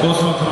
3.